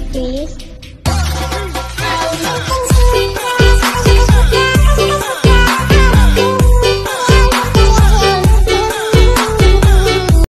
please?